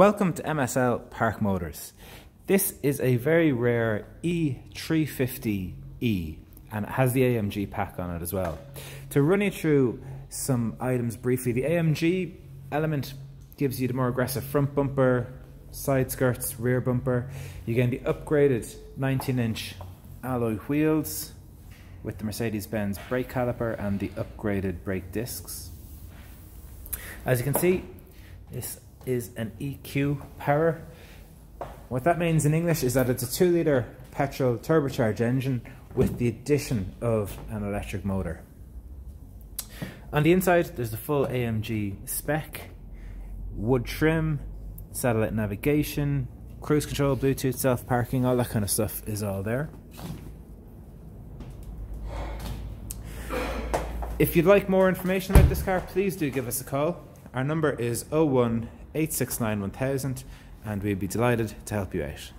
Welcome to MSL Park Motors. This is a very rare E350E and it has the AMG pack on it as well. To run you through some items briefly, the AMG element gives you the more aggressive front bumper, side skirts, rear bumper. You get the upgraded 19 inch alloy wheels with the Mercedes-Benz brake caliper and the upgraded brake discs. As you can see, this is an EQ power. What that means in English is that it's a 2 litre petrol turbocharged engine with the addition of an electric motor. On the inside there's the full AMG spec, wood trim, satellite navigation, cruise control, Bluetooth, self parking, all that kind of stuff is all there. If you'd like more information about this car, please do give us a call. Our number is 01 869 1000 and we'd be delighted to help you out.